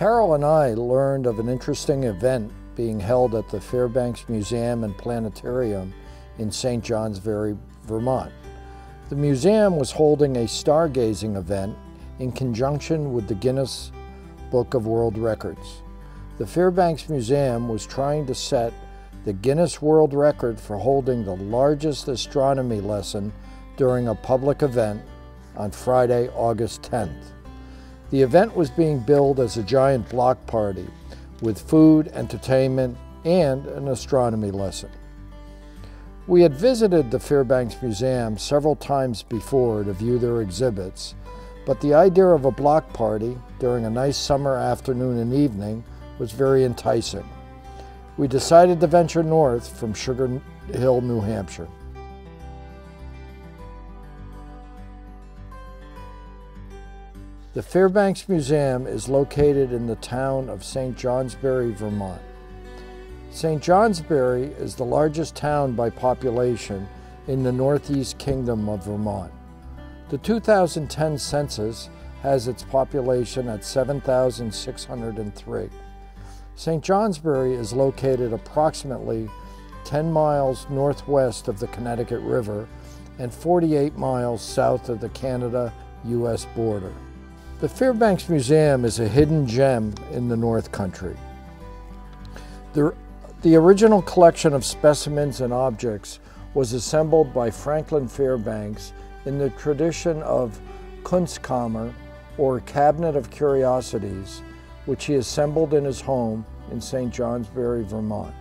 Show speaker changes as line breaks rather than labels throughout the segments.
Carol and I learned of an interesting event being held at the Fairbanks Museum and Planetarium in St. Johnsbury, Vermont. The museum was holding a stargazing event in conjunction with the Guinness Book of World Records. The Fairbanks Museum was trying to set the Guinness World Record for holding the largest astronomy lesson during a public event on Friday, August 10th. The event was being billed as a giant block party with food, entertainment, and an astronomy lesson. We had visited the Fairbanks Museum several times before to view their exhibits, but the idea of a block party during a nice summer afternoon and evening was very enticing. We decided to venture north from Sugar Hill, New Hampshire. The Fairbanks Museum is located in the town of St. Johnsbury, Vermont. St. Johnsbury is the largest town by population in the Northeast Kingdom of Vermont. The 2010 census has its population at 7,603. St. Johnsbury is located approximately 10 miles northwest of the Connecticut River and 48 miles south of the Canada-U.S. border. The Fairbanks Museum is a hidden gem in the North Country. The, the original collection of specimens and objects was assembled by Franklin Fairbanks in the tradition of Kunstkammer, or Cabinet of Curiosities, which he assembled in his home in St. Johnsbury, Vermont.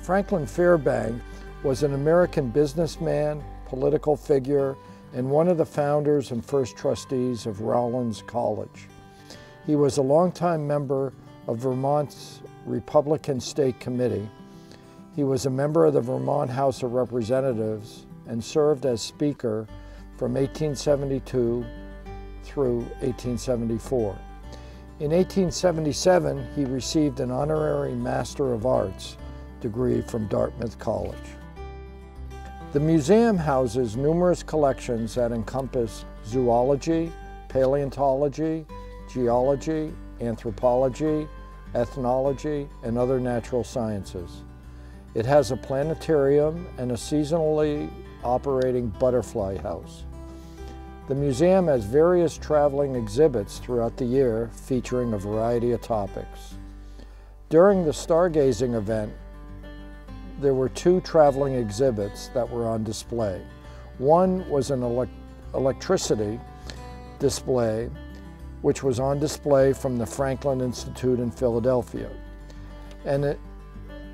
Franklin Fairbanks was an American businessman, political figure, and one of the founders and first trustees of Rollins College. He was a longtime member of Vermont's Republican State Committee. He was a member of the Vermont House of Representatives and served as Speaker from 1872 through 1874. In 1877, he received an honorary Master of Arts degree from Dartmouth College. The museum houses numerous collections that encompass zoology, paleontology, geology, anthropology, ethnology, and other natural sciences. It has a planetarium and a seasonally operating butterfly house. The museum has various traveling exhibits throughout the year featuring a variety of topics. During the stargazing event, there were two traveling exhibits that were on display. One was an elect electricity display, which was on display from the Franklin Institute in Philadelphia, and it,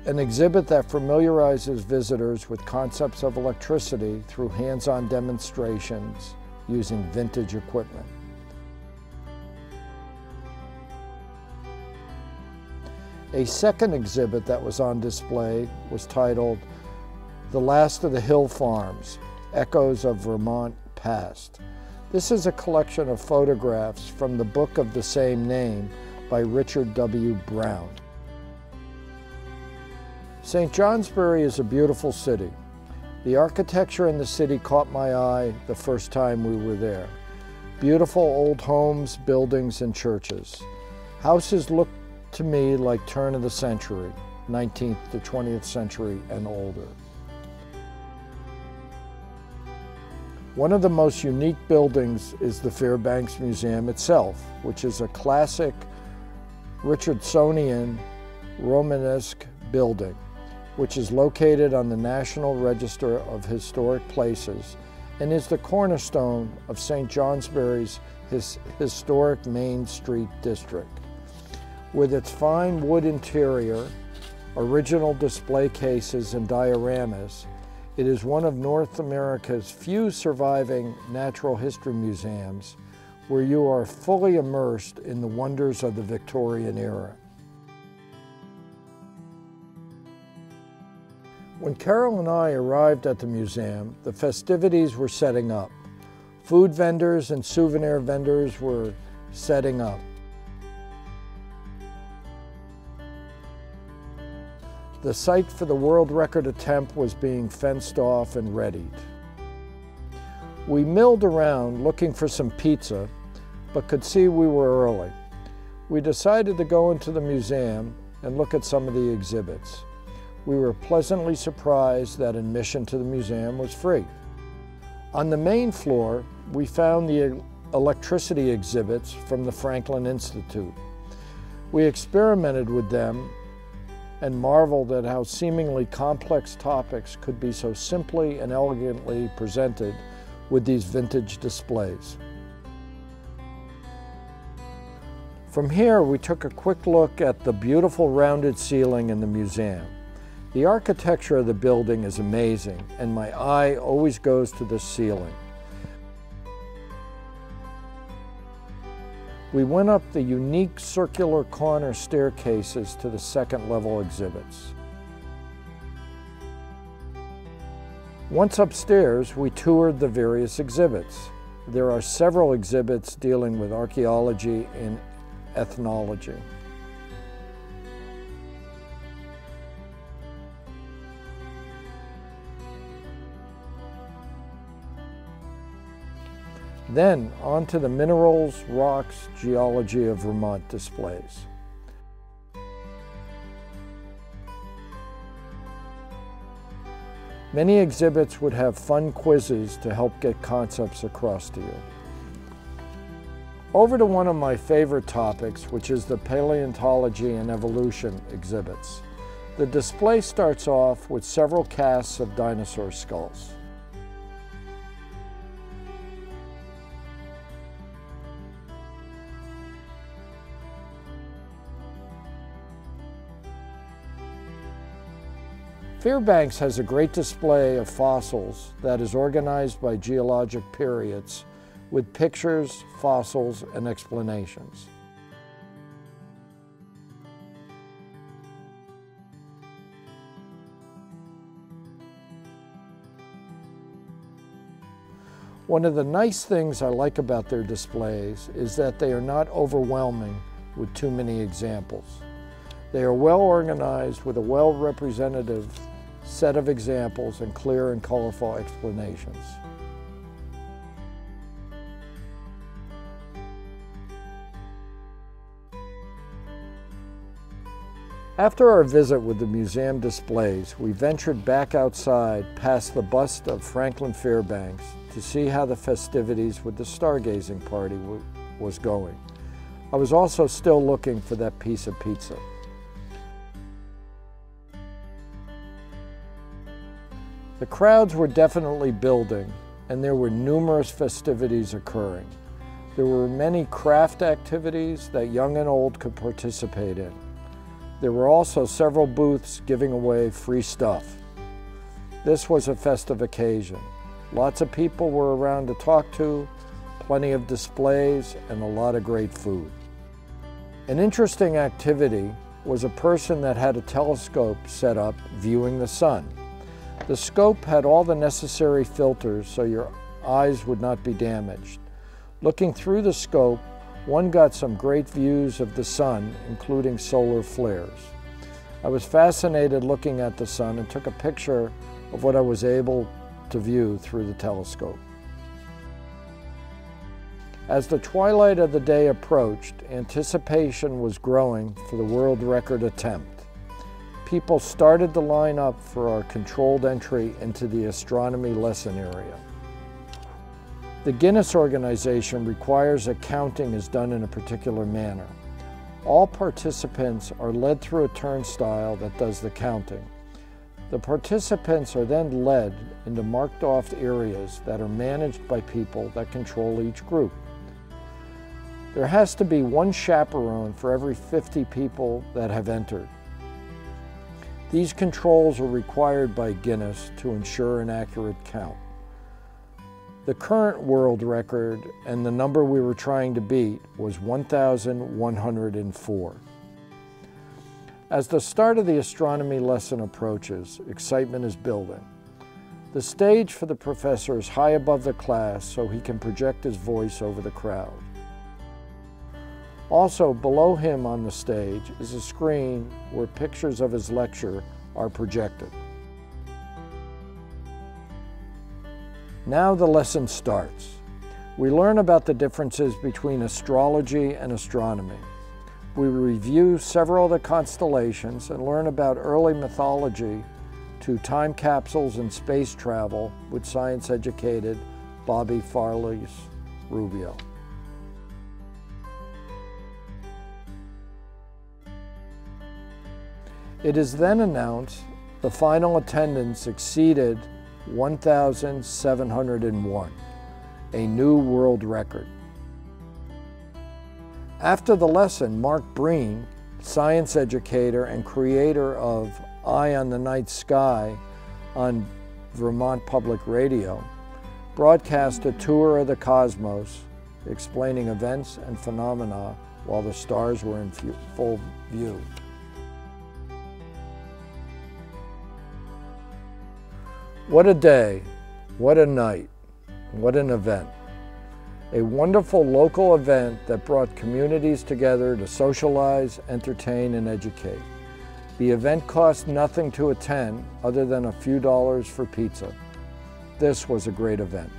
an exhibit that familiarizes visitors with concepts of electricity through hands-on demonstrations using vintage equipment. A second exhibit that was on display was titled The Last of the Hill Farms, Echoes of Vermont Past. This is a collection of photographs from the book of the same name by Richard W. Brown. St. Johnsbury is a beautiful city. The architecture in the city caught my eye the first time we were there. Beautiful old homes, buildings, and churches. Houses look to me like turn of the century, 19th to 20th century and older. One of the most unique buildings is the Fairbanks Museum itself, which is a classic Richardsonian Romanesque building, which is located on the National Register of Historic Places and is the cornerstone of St. Johnsbury's his historic Main Street district. With its fine wood interior, original display cases, and dioramas, it is one of North America's few surviving natural history museums where you are fully immersed in the wonders of the Victorian era. When Carol and I arrived at the museum, the festivities were setting up. Food vendors and souvenir vendors were setting up. The site for the world record attempt was being fenced off and readied. We milled around looking for some pizza but could see we were early. We decided to go into the museum and look at some of the exhibits. We were pleasantly surprised that admission to the museum was free. On the main floor, we found the electricity exhibits from the Franklin Institute. We experimented with them and marveled at how seemingly complex topics could be so simply and elegantly presented with these vintage displays. From here, we took a quick look at the beautiful rounded ceiling in the museum. The architecture of the building is amazing, and my eye always goes to the ceiling. We went up the unique circular corner staircases to the second level exhibits. Once upstairs, we toured the various exhibits. There are several exhibits dealing with archaeology and ethnology. Then on to the minerals, rocks, geology of Vermont displays. Many exhibits would have fun quizzes to help get concepts across to you. Over to one of my favorite topics, which is the paleontology and evolution exhibits. The display starts off with several casts of dinosaur skulls. Fairbanks has a great display of fossils that is organized by geologic periods with pictures, fossils, and explanations. One of the nice things I like about their displays is that they are not overwhelming with too many examples. They are well organized with a well representative set of examples and clear and colorful explanations. After our visit with the museum displays, we ventured back outside past the bust of Franklin Fairbanks to see how the festivities with the stargazing party was going. I was also still looking for that piece of pizza. The crowds were definitely building, and there were numerous festivities occurring. There were many craft activities that young and old could participate in. There were also several booths giving away free stuff. This was a festive occasion. Lots of people were around to talk to, plenty of displays, and a lot of great food. An interesting activity was a person that had a telescope set up viewing the sun. The scope had all the necessary filters so your eyes would not be damaged. Looking through the scope, one got some great views of the sun, including solar flares. I was fascinated looking at the sun and took a picture of what I was able to view through the telescope. As the twilight of the day approached, anticipation was growing for the world record attempt people started to line up for our controlled entry into the astronomy lesson area. The Guinness organization requires that counting is done in a particular manner. All participants are led through a turnstile that does the counting. The participants are then led into marked off areas that are managed by people that control each group. There has to be one chaperone for every 50 people that have entered. These controls are required by Guinness to ensure an accurate count. The current world record and the number we were trying to beat was 1,104. As the start of the astronomy lesson approaches, excitement is building. The stage for the professor is high above the class so he can project his voice over the crowd. Also, below him on the stage is a screen where pictures of his lecture are projected. Now the lesson starts. We learn about the differences between astrology and astronomy. We review several of the constellations and learn about early mythology to time capsules and space travel with science-educated Bobby Farley's Rubio. It is then announced the final attendance exceeded 1,701, a new world record. After the lesson, Mark Breen, science educator and creator of Eye on the Night Sky on Vermont Public Radio, broadcast a tour of the cosmos explaining events and phenomena while the stars were in full view. What a day, what a night, what an event. A wonderful local event that brought communities together to socialize, entertain, and educate. The event cost nothing to attend other than a few dollars for pizza. This was a great event.